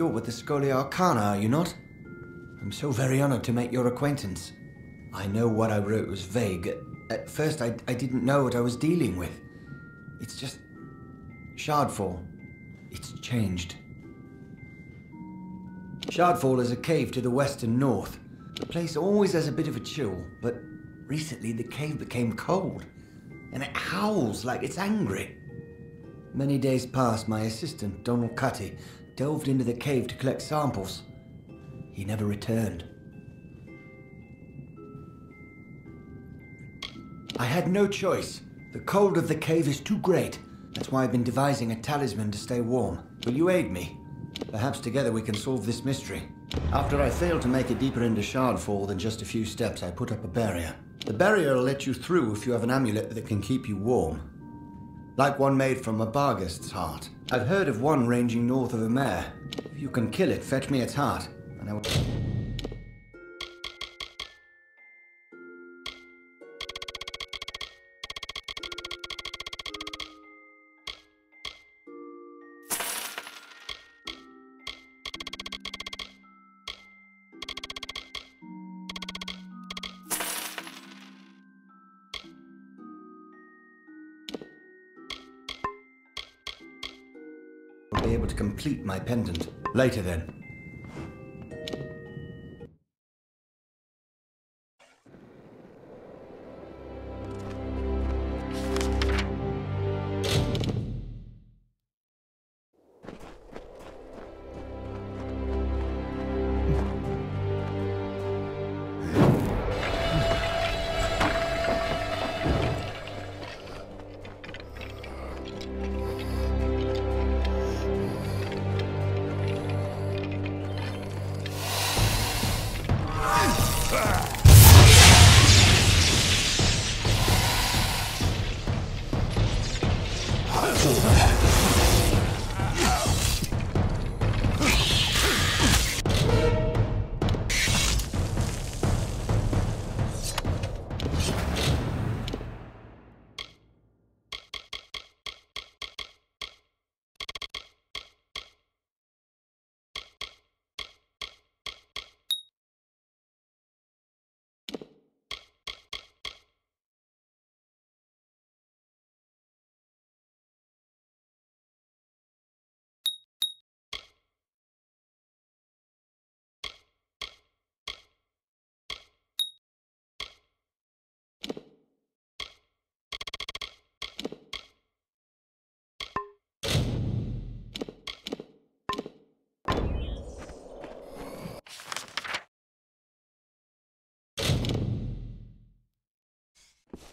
You're with the Scholia Arcana, are you not? I'm so very honored to make your acquaintance. I know what I wrote was vague. At first, I, I didn't know what I was dealing with. It's just. Shardfall. It's changed. Shardfall is a cave to the west and north. The place always has a bit of a chill, but recently the cave became cold, and it howls like it's angry. Many days past, my assistant, Donald Cutty, delved into the cave to collect samples. He never returned. I had no choice. The cold of the cave is too great. That's why I've been devising a talisman to stay warm. Will you aid me? Perhaps together we can solve this mystery. After I failed to make it deeper into Shardfall than just a few steps, I put up a barrier. The barrier will let you through if you have an amulet that can keep you warm. Like one made from a Barghest's heart. I've heard of one ranging north of Amer. If you can kill it, fetch me its heart, and I will... my pendant. Later then.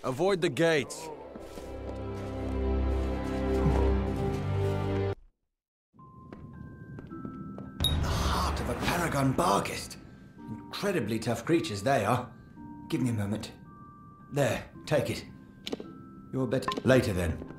Avoid the gates. The heart of a Paragon Barghest. Incredibly tough creatures they are. Give me a moment. There, take it. You're better. Later then.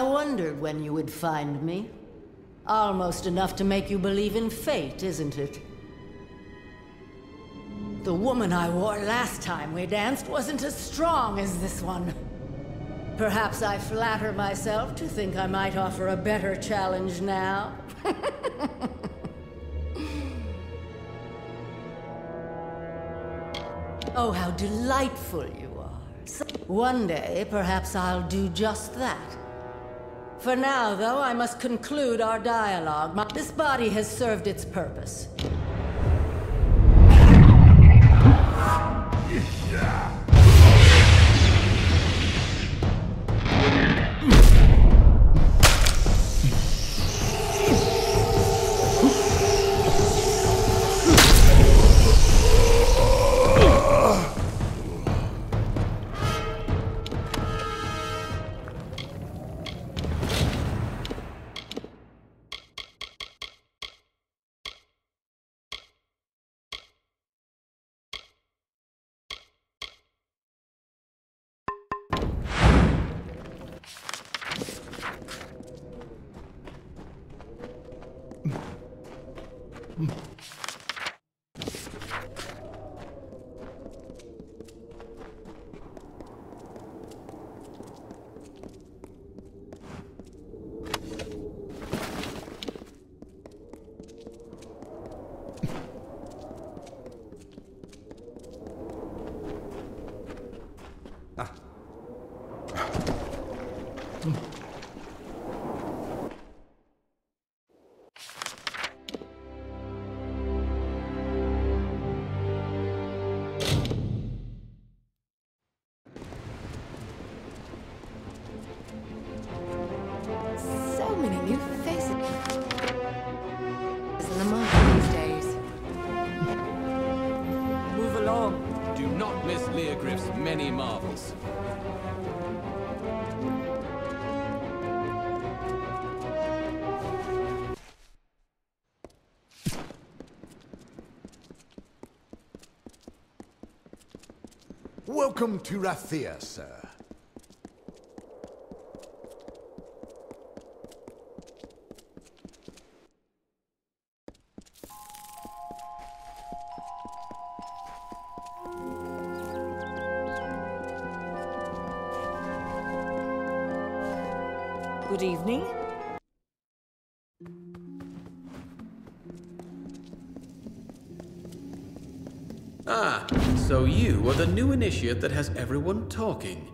I wondered when you would find me. Almost enough to make you believe in fate, isn't it? The woman I wore last time we danced wasn't as strong as this one. Perhaps I flatter myself to think I might offer a better challenge now. oh, how delightful you are. One day, perhaps I'll do just that. For now, though, I must conclude our dialogue. This body has served its purpose. 嗯。Welcome to Rathir, sir. Good evening. Ah, so you are the new initiate that has everyone talking.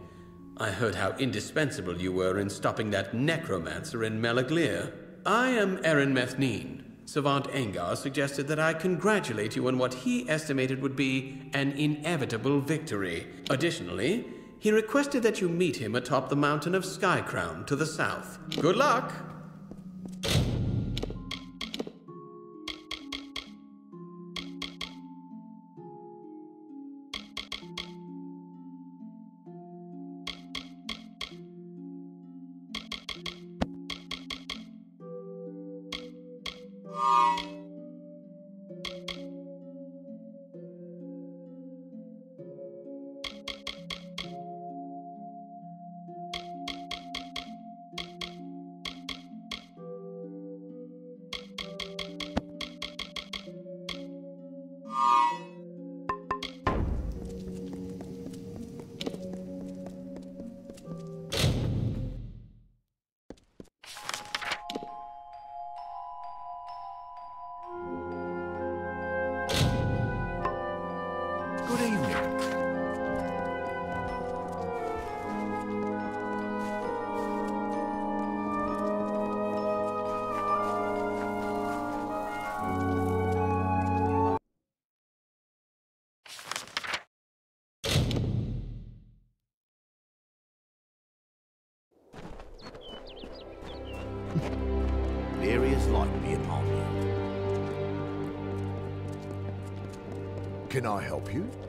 I heard how indispensable you were in stopping that necromancer in Melaglir. I am Eren Methnine. Savant Engar suggested that I congratulate you on what he estimated would be an inevitable victory. Additionally, he requested that you meet him atop the mountain of Skycrown to the south. Good luck! Can I help you?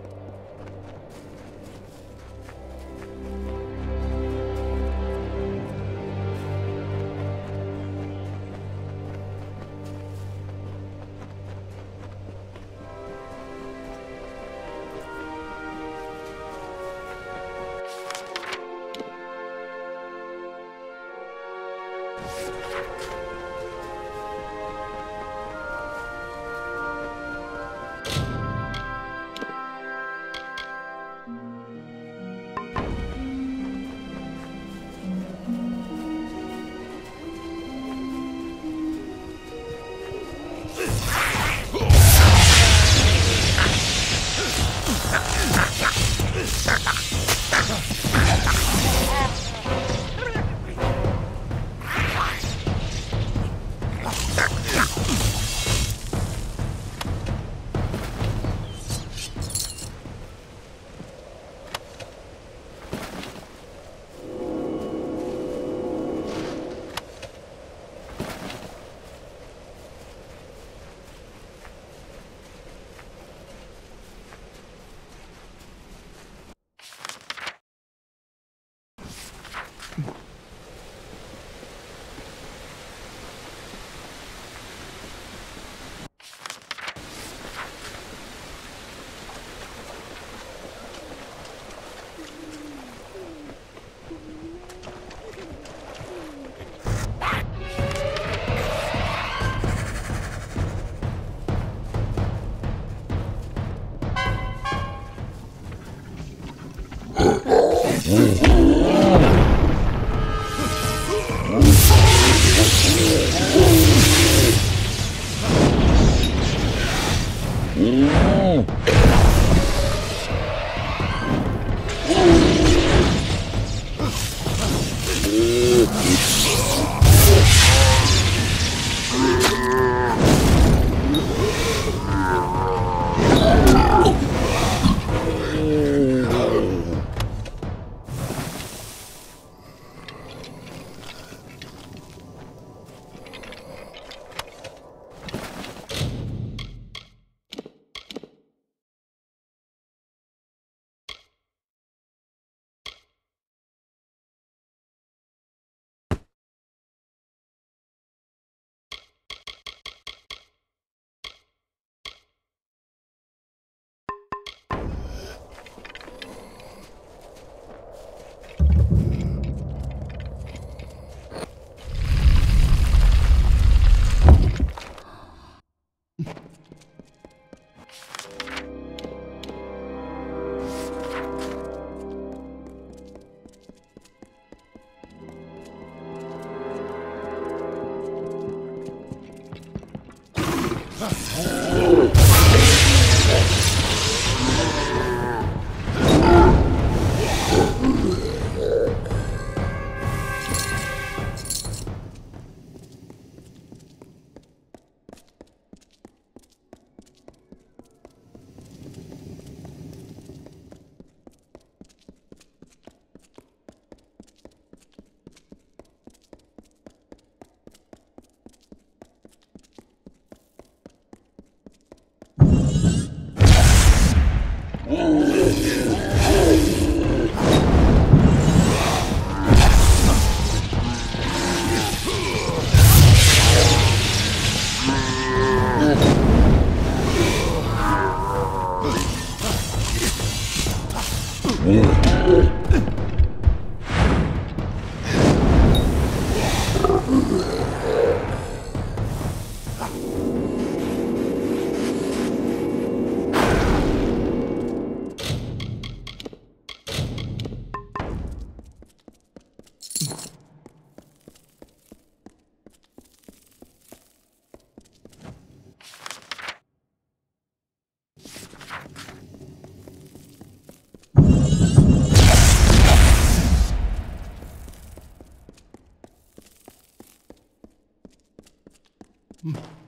Hmm.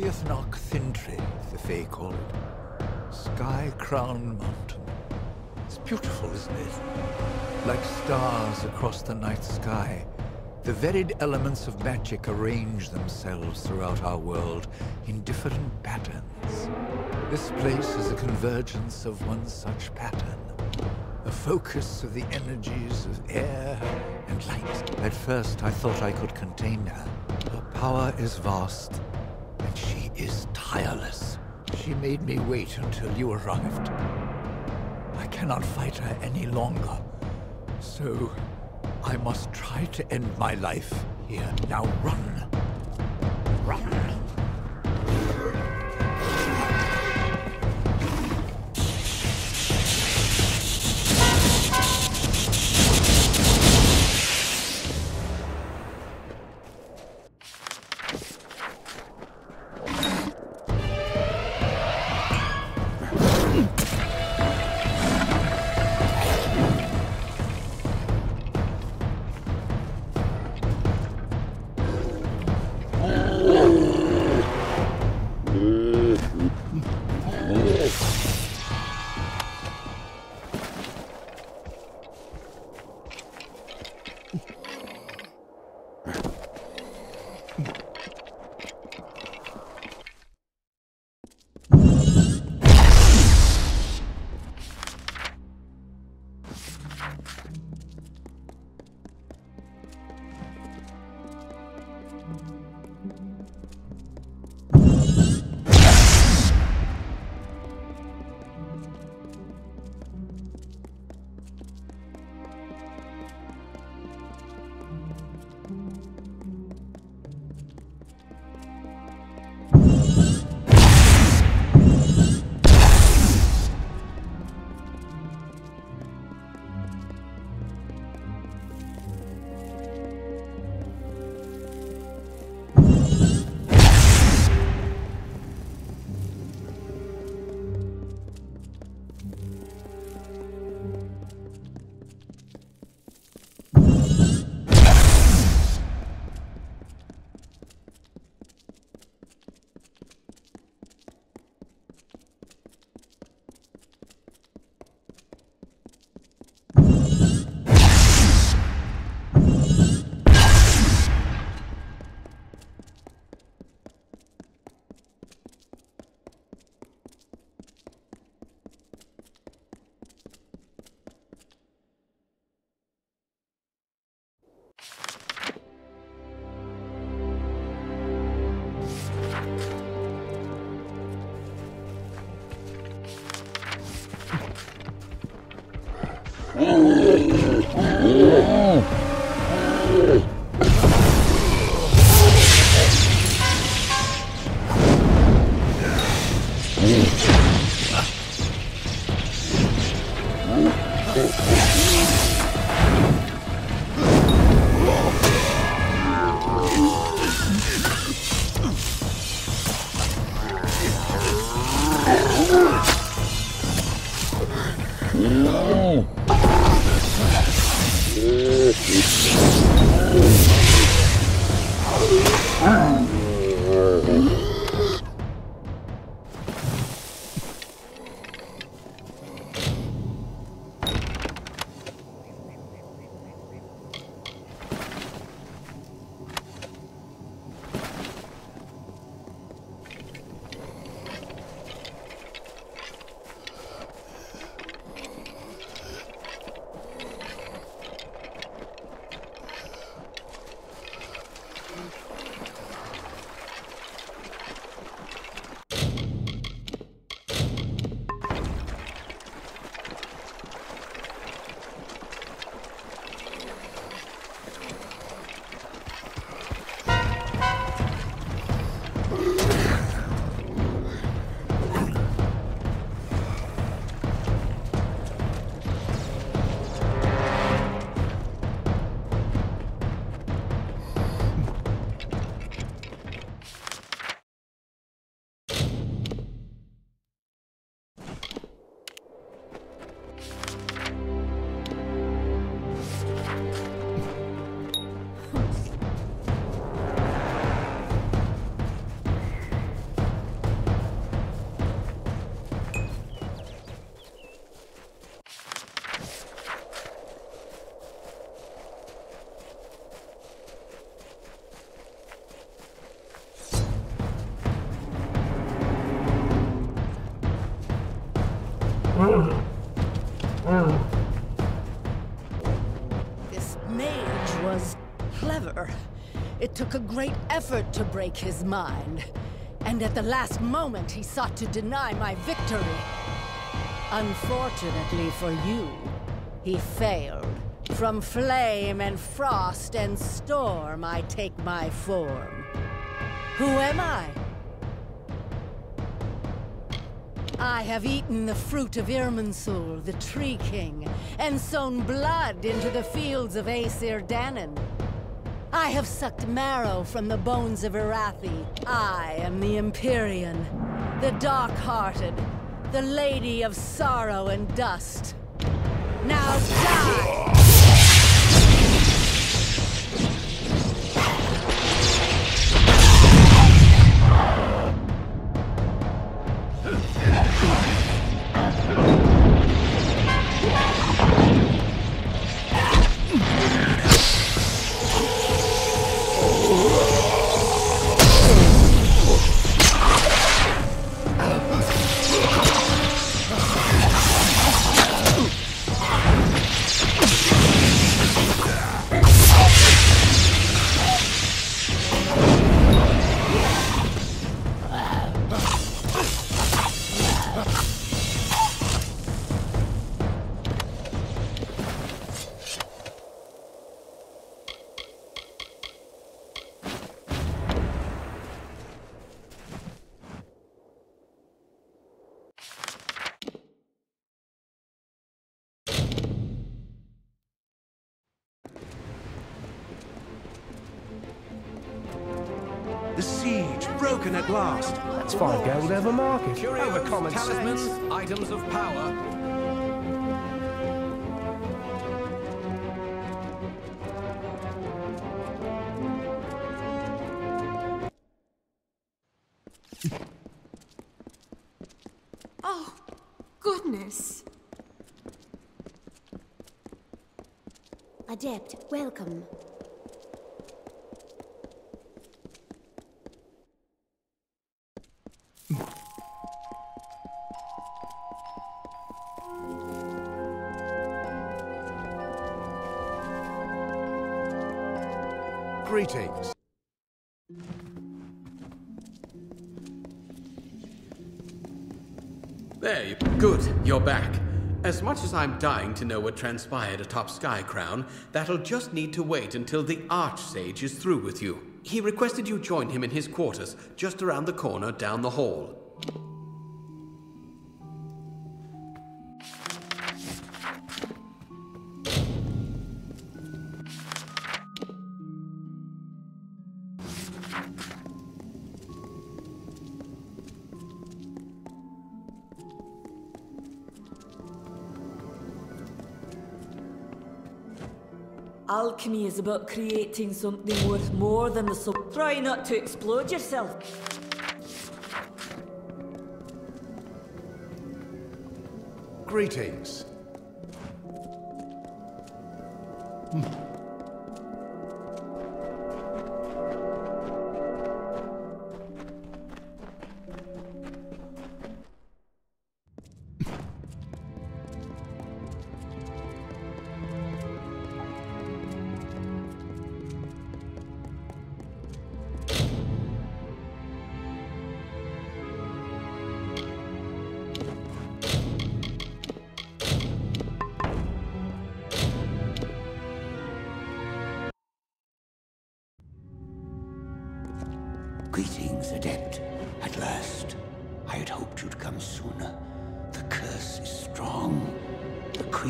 Criathnock Thintri, the Fae call it. Sky Crown Mountain. It's beautiful, isn't it? Like stars across the night sky. The varied elements of magic arrange themselves throughout our world in different patterns. This place is a convergence of one such pattern. A focus of the energies of air and light. At first, I thought I could contain her. Her power is vast, tireless. She made me wait until you arrived. I cannot fight her any longer. So, I must try to end my life here. Now run. Run. Took a great effort to break his mind. And at the last moment, he sought to deny my victory. Unfortunately for you, he failed. From flame and frost and storm, I take my form. Who am I? I have eaten the fruit of Irminsul, the Tree King, and sown blood into the fields of Aesir Danan. I have sucked marrow from the bones of Arathi. I am the Empyrean, the Dark-Hearted, the Lady of Sorrow and Dust. Now die! Broken at last. That's five gold over market. Over Curios, common talismans, sense. items of power. Oh, goodness. Adept, welcome. You're back. As much as I'm dying to know what transpired atop Sky Crown, that'll just need to wait until the Archsage is through with you. He requested you join him in his quarters, just around the corner down the hall. Alchemy is about creating something worth more than the so. Try not to explode yourself. Greetings. Greetings,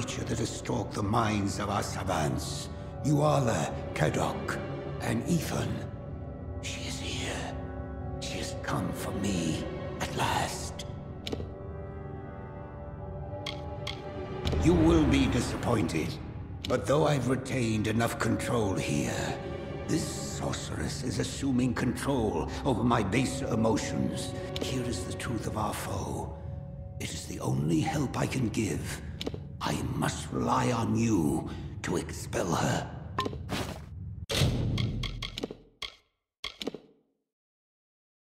creature that has stalked the minds of our savants. Yuala, Kadok, and Ethan. She is here. She has come for me. At last. You will be disappointed. But though I've retained enough control here, this sorceress is assuming control over my baser emotions. Here is the truth of our foe. It is the only help I can give. I must rely on you to expel her.